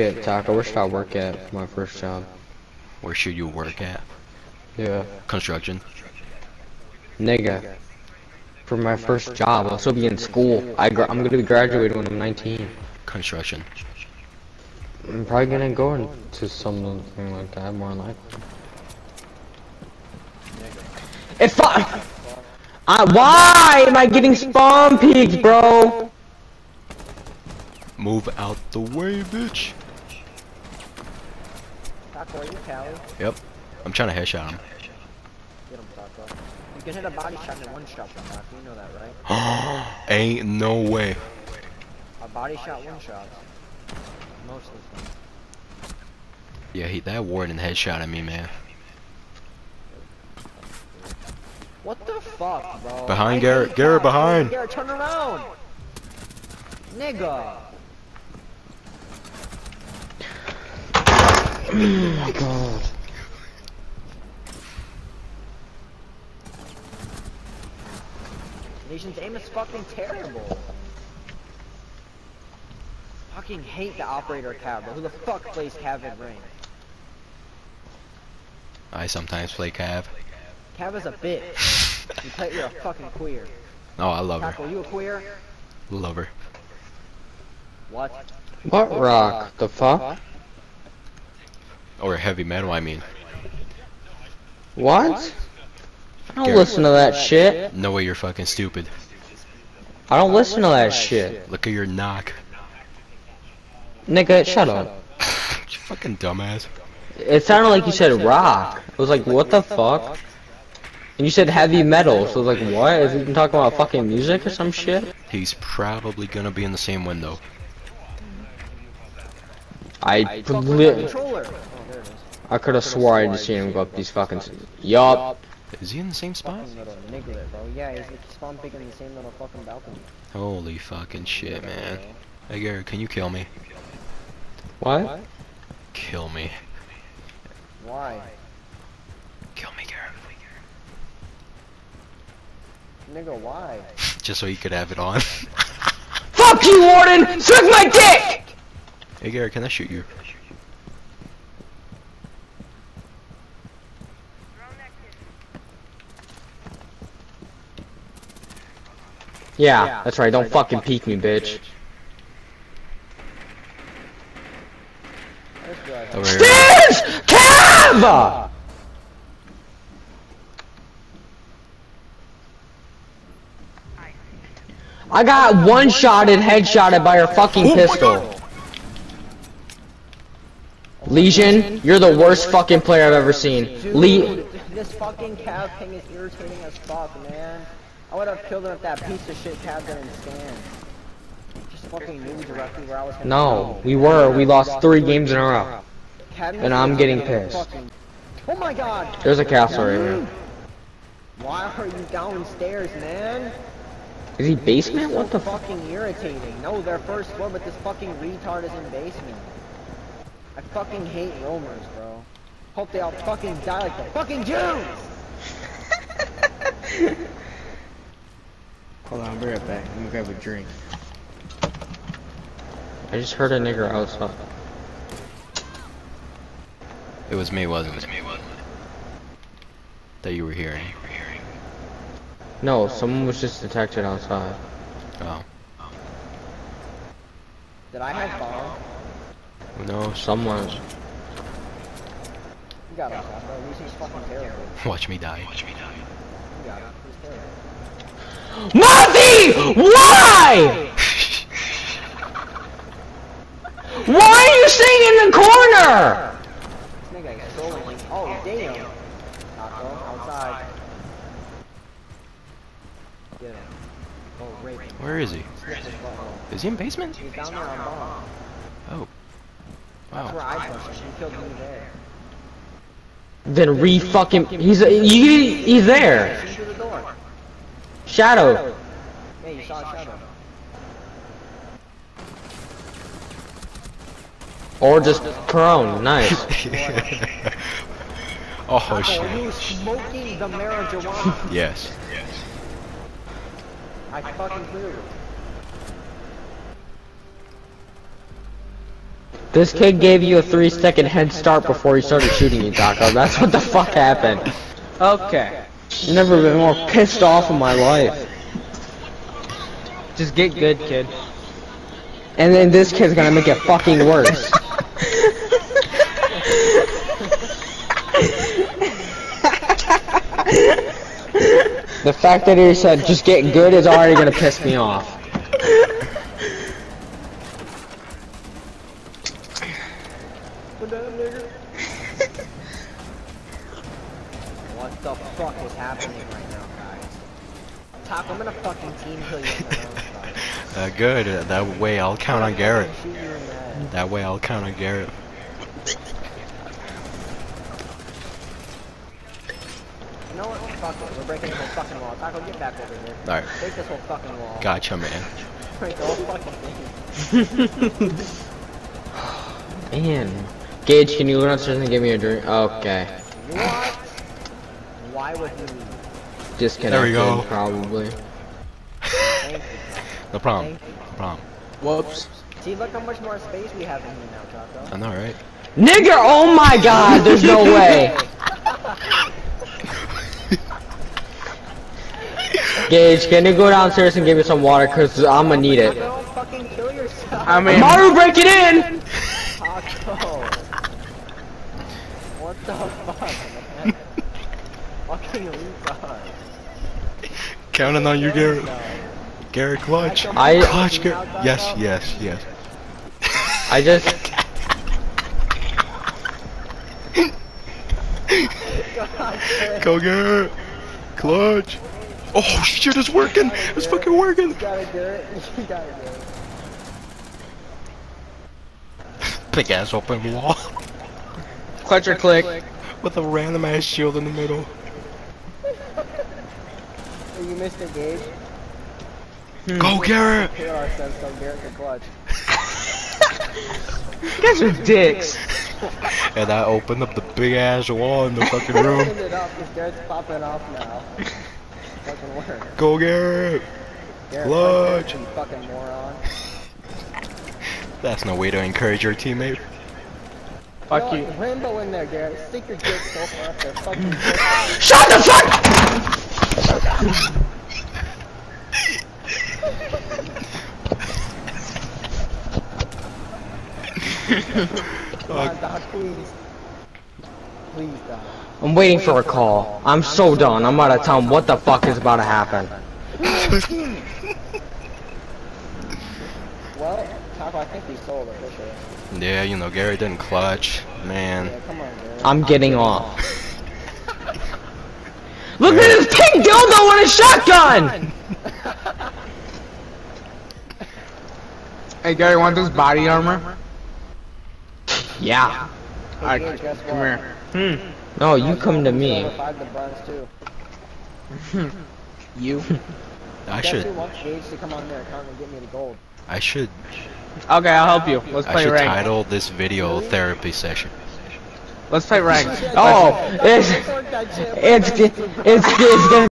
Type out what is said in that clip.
Shit, Taco, where should I work at for my first job? Where should you work at? Yeah. Construction. Nigga. For my first job, I'll still be in school. I I'm gonna be graduating when I'm 19. Construction. I'm probably gonna go into something like that, more likely. If I, I, why am I getting spawn peaks, bro? Move out the way, bitch. Taco, are you Kali? Yep. I'm trying to headshot him. Get him, Taco. You can hit a body shot in one shot from Taco, you know that, right? Ain't no way. A body shot, one shot. Most of the time. Yeah, he that warden headshot at me, man. What the fuck, bro? Behind I Garrett. Garrett, behind. Garrett, turn around! Nigga! Oh my god. Nation's aim is fucking terrible. Fucking hate the operator Cav, bro. Who the fuck plays Cav in ring? I sometimes play Cav. Cab is a bitch. You play, you're a fucking queer. Oh, I love her. Taco, you a queer? Love her. What? What rock? The fuck? Or heavy metal, I mean. What? I don't Garrett. listen to that shit. No way you're fucking stupid. I don't listen to that shit. Look at your knock. Nigga, shut up. you fucking dumbass. It sounded like you said rock. I was like, what the fuck? And you said heavy metal, so I was like, what? Is he been talking about fucking music or some shit? He's probably gonna be in the same window. I Fuck I could have swore I just seen him go up these fucking. s- Yup. Is he in the same spot? Niglet. Yeah, he's like spawn picking the same little fucking balcony. Holy fucking shit, man. Hey Garrett, can you kill me? What? Kill me. Why? Kill me, Garrett. Nigga, why? Just so you could have it on. Fuck you, Warden! Suck my dick! hey Garrett, can I shoot you? Yeah, that's right. Don't fucking peek me, bitch. Let's go ahead. Over. Stairs! Cav! Ah. I got one shotted, headshotted by her fucking pistol. Legion, you're the worst fucking player I've ever seen. Le- this fucking Cav thing is irritating as fuck, man. I would have killed him if that piece of shit Cav didn't stand. Just fucking knew directly where I was gonna no, we were. We lost three games in a row. And I'm getting pissed. Oh my god! There's a castle right here. Why are you downstairs, man? Is he basement? So What the fuck? fucking irritating. No, they're first floor, but this fucking retard is in basement. I fucking hate roamers, bro. Hope they all fucking die like the fucking Jews! Hold on, I'll be right back. I'm gonna grab a drink. I just heard a nigger outside. It was me, wasn't it? Was me, wasn't it? That you were hearing. No, someone was just detected outside. Oh. Did I have bomb? No, someone's. You got him, bro. At least he's fucking terrible. watch me die. You got him. He's terrible. Monty! Why? Why are you staying in the corner? This nigga is trolling. Oh, damn. Outside. Get him. Oh, rape him. Where is he? Snip his butthole. Is he in basement? He's down there on bomb. Oh. Wow. I pushed him. He killed me there. Then re fucking. He's he, he's there. Shoot through the door. Shadow. Yeah, you saw a shadow. Or just prone. Nice. oh Taco, are shit. you smoking the marijuana? Yes. I fucking cleared it. This kid gave you a three second head start before he started shooting you, Taco. That's what the fuck happened. Okay. I've never been more pissed off in my life. Just get good, kid. And then this kid's gonna make it fucking worse. the fact that he said just get good is already gonna piss me off. What the fuck is happening right now, guys? Taco, I'm gonna fucking team kill you in the round, guys. Uh, good. Uh, that way I'll count on Garrett. Shoot you in the head. That way I'll count on Garrett. You know what? Fuck it. We're breaking this whole fucking wall. Taco, get back over here. Alright. Break this whole fucking wall. Gotcha, man. Break the whole fucking thing. Man. Gage, can you go downstairs and give me a drink? Okay. What? Why would you leave? Disconnected, There we go. probably. No problem. No problem. Whoops. See, look how much more space we have in here now, Taco. I know, right? Nigger, oh my god, there's no way. Gage, can you go downstairs and give me some water, cause I'm gonna need it. Don't fucking kill yourself. I mean, Maru, break it in! Taco. What the fuck, man? fucking retard. Counting on you, Garrett. Garrett, clutch. I- Clutch, Garrett. Yes, yes, yes. I just, Go, Garrett. Clutch. Oh, shit, it's working. It's fucking working. Gotta do it. Gotta do it. Big ass open wall clutch or click. with a random ass shield in the middle. Hey, you missed it, Gage. Go, hmm. Garrett. Kill ourselves so Garrett can clutch. You guys are dicks. And I opened up the big ass wall in the fucking room. End it up, because Garrett's popping off now. fucking work. Go, Garrett. Garrett, Clutch. You fucking moron. That's no way to encourage your teammate. Fuck know you. what? Rainbow in there, Garrett. Stick your dick so far up there. Fucking shut the fuck! Come on, Doc, please. Please, Doc. I'm waiting for a call. I'm so done. I'm about to tell him what the fuck is about to happen. Well, Taco, I think we sold officially. Yeah, you know, Gary didn't clutch. Man. Yeah, come on, Garrett. I'm getting off. Look at this pink dildo with a shotgun! Hey, Gary, want this body armor? Yeah. Hey, Alright, Gage, guess come what? here. Hmm. No, you come to me. The bronze too. You. I should. who wants Gage to come on their and get me the gold? I should. Okay, I'll help you. Let's play ranked. I should ranked. title this video therapy session. Let's play ranked. Oh, it's, Fuck that shit. it's, it's, it's gonna